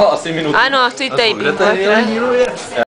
No, asi minutu. Ano, ty taping. Kde